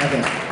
Okay.